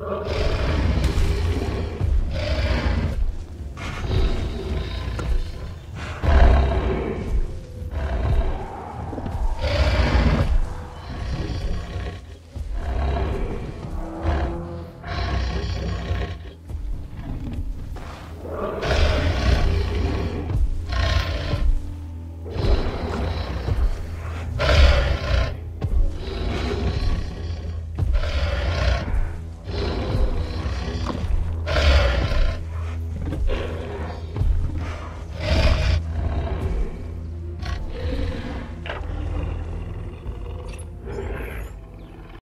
Okay.